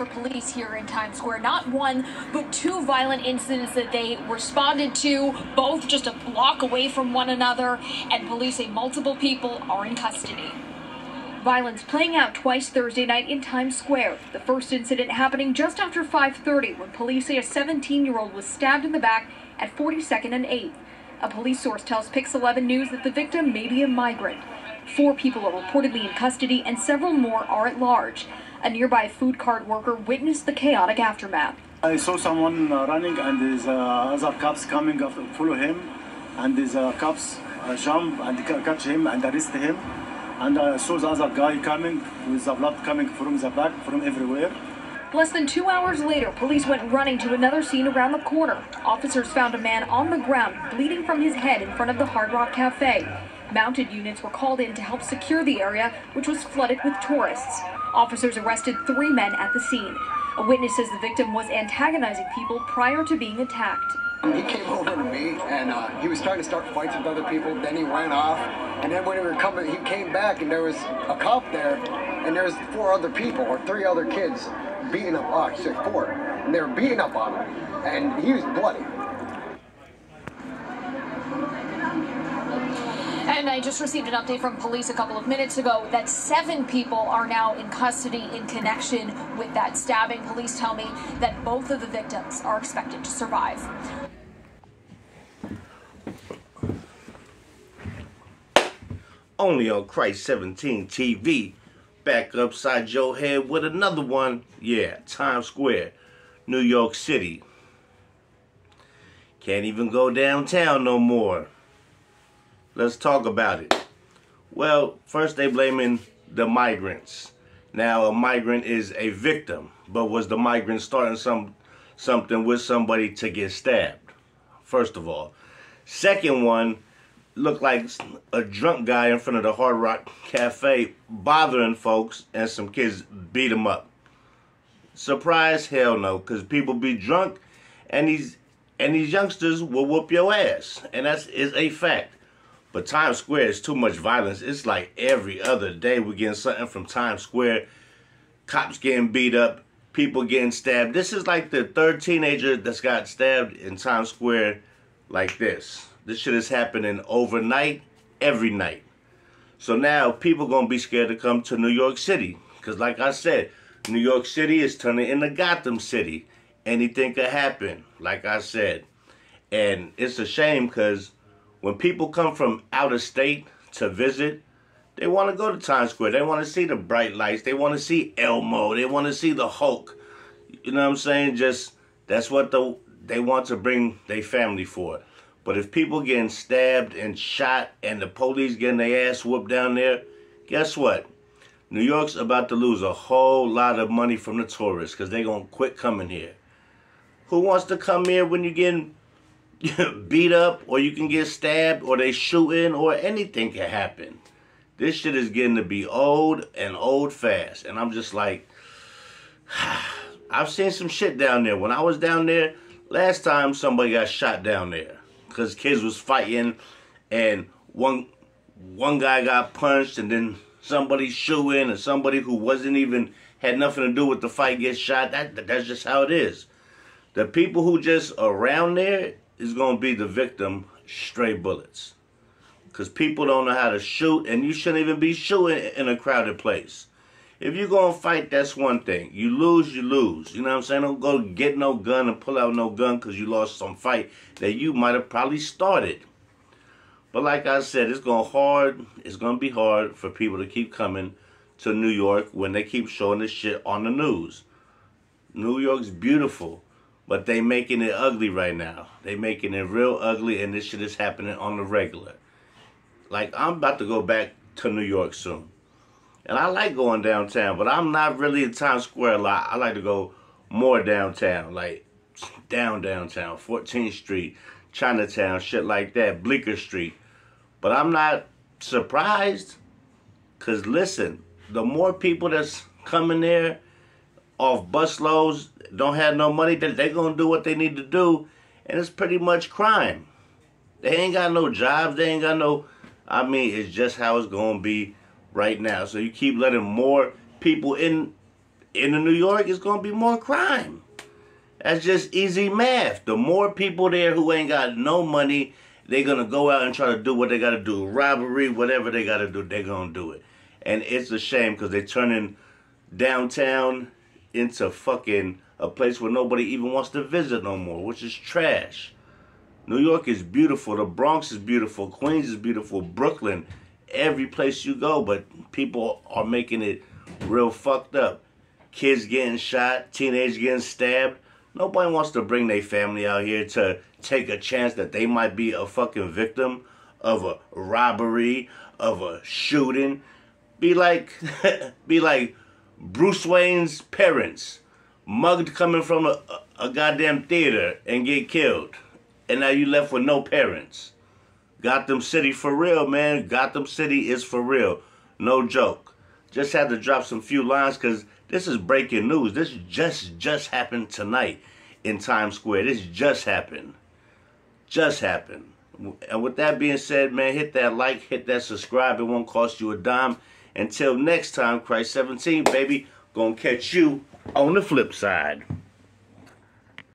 for police here in Times Square. Not one, but two violent incidents that they responded to, both just a block away from one another, and police say multiple people are in custody. Violence playing out twice Thursday night in Times Square. The first incident happening just after 5:30 when police say a 17-year-old was stabbed in the back at 42nd and 8th. A police source tells Pix 11 News that the victim may be a migrant. Four people are reportedly in custody and several more are at large. A nearby food cart worker witnessed the chaotic aftermath. I saw someone uh, running and there's uh, other cops coming after follow him and there's uh, cops uh, jump and ca- catch him and arrest him and I saw the other guy coming with the blood coming from the back from everywhere. Less than two hours later, police went running to another scene around the corner. Officers found a man on the ground, bleeding from his head in front of the Hard Rock Cafe. Mounted units were called in to help secure the area, which was flooded with tourists. Officers arrested three men at the scene. A witness says the victim was antagonizing people prior to being attacked. He came over to me and uh, he was trying to start fights with other people. Then he went off, and then when we were coming, he came back and there was a cop there, and there was four other people or three other kids beating up. Oh, I said four, and they were beating up on him, and he was bloody. And I just received an update from police a couple of minutes ago that seven people are now in custody in connection with that stabbing. Police tell me that both of the victims are expected to survive. Only on Cryse 17 TV. Back upside your head with another one. Yeah, Times Square, New York City. Can't even go downtown no more. Let's talk about it. Well, first they blaming the migrants. Now a migrant is a victim, but was the migrant starting some something with somebody to get stabbed? First of all. Second one looked like a drunk guy in front of the Hard Rock Cafe bothering folks and some kids beat him up. Surprise hell no, cuz people be drunk and these and these youngsters will whoop your ass. And that's is a fact. But Times Square is too much violence. It's like every other day we're getting something from Times Square. Cops getting beat up, people getting stabbed. This is like the third teenager that's got stabbed in Times Square like this. This shit is happening overnight, every night. So now people gonna be scared to come to New York City. Cause like I said, New York City is turning into Gotham City. Anything could happen, like I said. And it's a shame because when people come from out of state to visit, they want to go to Times Square. They want to see the bright lights. They want to see Elmo. They want to see the Hulk. You know what I'm saying? Just that's what the they want to bring their family for. But if people getting stabbed and shot and the police getting their ass whooped down there, guess what? New York's about to lose a whole lot of money from the tourists because they're going to quit coming here. Who wants to come here when you're getting beat up or you can get stabbed or they shooting or anything can happen? This shit is getting to be old and old fast. And I'm just like, I've seen some shit down there. When I was down there, last time somebody got shot down there because kids was fighting and one one guy got punched and then somebody shooting and somebody who wasn't even had nothing to do with the fight gets shot. That that's just how it is. The people who just around there is gonna be the victim stray bullets. Cause people don't know how to shoot and you shouldn't even be shooting in a crowded place. If you're gonna fight, that's one thing. You lose, you lose. You know what I'm saying? Don't go get no gun and pull out no gun because you lost some fight that you might have probably started. But like I said, it's gonna hard. It's gonna be hard for people to keep coming to New York when they keep showing this shit on the news. New York's beautiful, but they making it ugly right now. They making it real ugly, and this shit is happening on the regular. Like I'm about to go back to New York soon. And I like going downtown, but I'm not really in Times Square a lot. I like to go more downtown, like down downtown, 14th Street, Chinatown, shit like that, Bleecker Street. But I'm not surprised, because listen, the more people that's coming there off bus loads, don't have no money, they're going to do what they need to do, and it's pretty much crime. They ain't got no jobs, they ain't got no, I mean, it's just how it's going to be right now. So you keep letting more people in in New York, it's gonna be more crime. That's just easy math. The more people there who ain't got no money, they're gonna go out and try to do what they gotta do. Robbery, whatever they gotta do, they're gonna do it. And it's a shame because they're turning downtown into fucking a place where nobody even wants to visit no more, which is trash. New York is beautiful. The Bronx is beautiful. Queens is beautiful. Brooklyn, every place you go, but people are making it real fucked up. Kids getting shot, teenagers getting stabbed. Nobody wants to bring their family out here to take a chance that they might be a fucking victim of a robbery, of a shooting. Be like, be like Bruce Wayne's parents, mugged coming from a, a, goddamn theater and get killed, and now you left with no parents. Gotham City for real, man. Gotham City is for real. No joke. Just had to drop some few lines because this is breaking news. This just just happened tonight in Times Square. This just happened. Just happened. And with that being said, man, hit that like, hit that subscribe. It won't cost you a dime. Until next time, Cryse 17, baby, gonna catch you on the flip side.